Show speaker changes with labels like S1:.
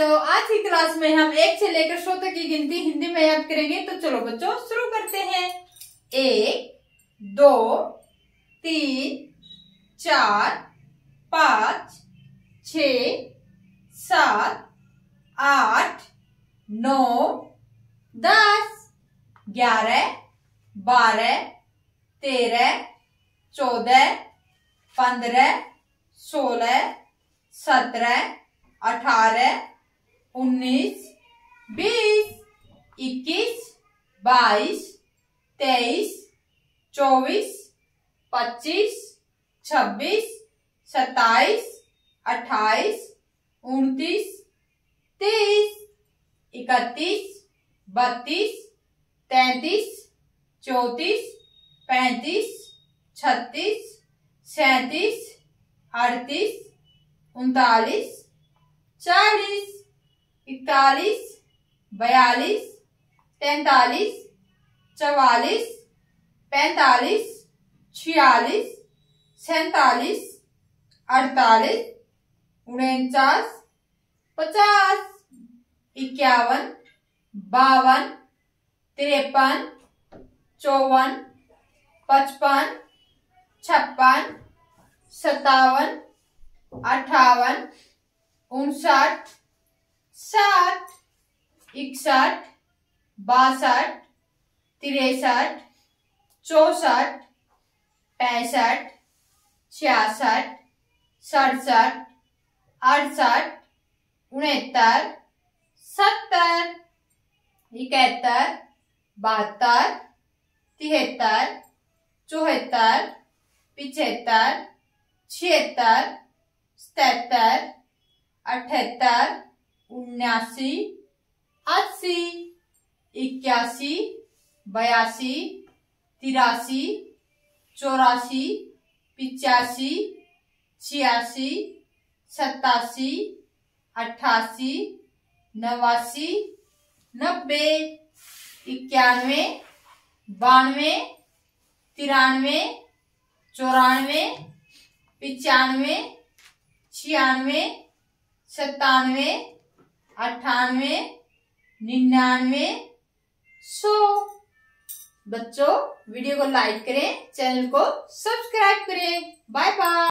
S1: बच्चों आज की क्लास में हम एक से लेकर सौ तक की गिनती हिंदी में याद करेंगे तो चलो बच्चों शुरू करते हैं एक दो तीन चार पाँच छ सात आठ नौ दस ग्यारह बारह तेरह चौदह पंद्रह सोलह सत्रह अठारह उन्नीस बीस इक्कीस बाईस तेईस चौबीस पच्चीस छब्बीस सत्ताईस अट्ठाईस उनतीस तीस इकतीस बत्तीस तैतीस चौंतीस पैंतीस छत्तीस सैंतीस अड़तीस उनतालीस चालीस इकतालीस बयालीस तैतालीस चवालीस पैंतालीस छियालीस सैतालीस अड़तालीस उनचास पचास इक्यावन बावन तिरपन चौवन पचपन छप्पन सत्तावन अठावन उनसठ इकसठ बासठ तिरसठ चौसठ पैंसठ छियासठ सड़सठ अड़सठ उनहत्तर सत्तर इकहत्तर बहत्तर तिहत्तर चौहत्तर पिछहत्तर छिहत्तर सतहत्तर अठहत्तर उन्यासी अस्सी इक्यासी बयासी तिरासी चौरासी पिचासी छियासी सतासी अट्ठासी नवासी नब्बे इक्यानवे बानवे तिरानवे चौरानवे पचानवे छियानवे सत्तानवे अट्ठानवे निन्यानवे सो बच्चों वीडियो को लाइक करें चैनल को सब्सक्राइब करें बाय बाय